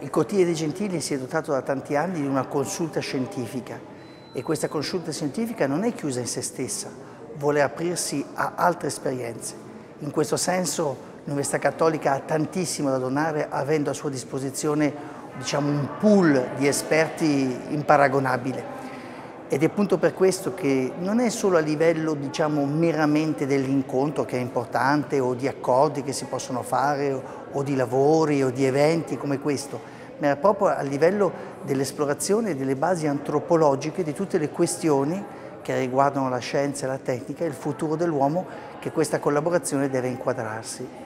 Il Cortile dei Gentili si è dotato da tanti anni di una consulta scientifica e questa consulta scientifica non è chiusa in se stessa, vuole aprirsi a altre esperienze. In questo senso l'Università Cattolica ha tantissimo da donare avendo a sua disposizione diciamo, un pool di esperti imparagonabile. Ed è appunto per questo che non è solo a livello diciamo, meramente dell'incontro che è importante o di accordi che si possono fare o di lavori o di eventi come questo, ma è proprio a livello dell'esplorazione delle basi antropologiche di tutte le questioni che riguardano la scienza e la tecnica e il futuro dell'uomo che questa collaborazione deve inquadrarsi.